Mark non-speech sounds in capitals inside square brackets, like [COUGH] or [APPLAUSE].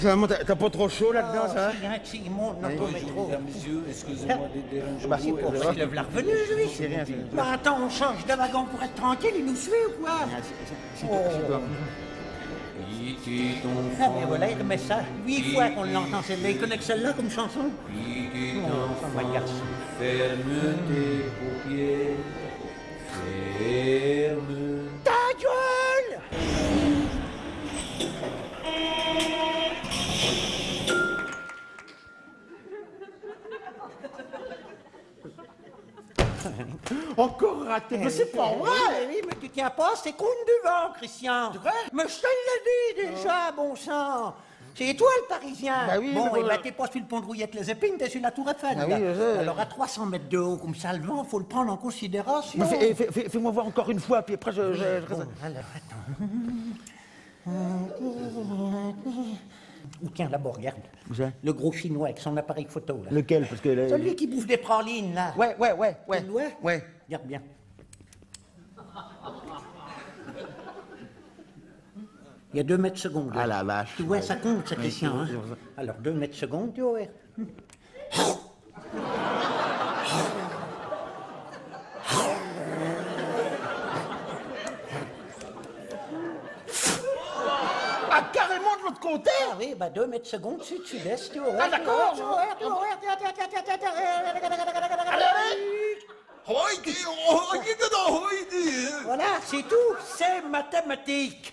Ça t'as pas trop chaud là-dedans, ça va C'est bien que s'il monte dans ton métro. Messieurs, excusez-moi de déranger Bah, c'est Il lève la revenue, lui. C'est rien, c'est Bah attends, on change de wagon pour être tranquille, il nous suit ou quoi? C'est toi, c'est toi. Ton Ah, mais voilà, il remet ça. Huit fois qu'on l'entend celle-là. Il connaît que celle-là comme chanson. Oh, ton ça va, le garçon. ferme tes paupières. [LAUGHS] Encore raté, mais c'est pas vrai Oui, oui, mais tu tiens pas, c'est con du vent, Christian. Mais je te l'ai dit déjà, bon sang. C'est toi le Parisien. Bah oui, bon, et bon, bah euh, t'es pas sur le pont de Rouillette les Épines, t'es sur la Tour Eiffel. Ah oui, sais. Alors à 300 mètres de haut, comme ça, le vent, faut le prendre en considération. Mais fais- fais- fais- Fais-moi voir encore une fois, puis après je... je- je- Bon, alors, attends. [LAUGHS] Ou tiens, d'abord, regarde. Ça Le gros chinois avec son appareil photo, là. Lequel? Parce que... Celui qui bouffe des pralines, là. Ouais, ouais, ouais, ouais. Tu le vois? Ouais. Regarde bien. Il y a deux mètres secondes. Ah la vache. Tu vois, ça compte, ça, Christian. oui, hein. Alors, deux mètres secondes, tu vois. [LAUGHS] Ah, carrément de Ah oui, bah deux mètres secondes, tu. Ah, d'accord. Tu vois, tu. Allez, allez Voilà, c'est tout, c'est mathématique.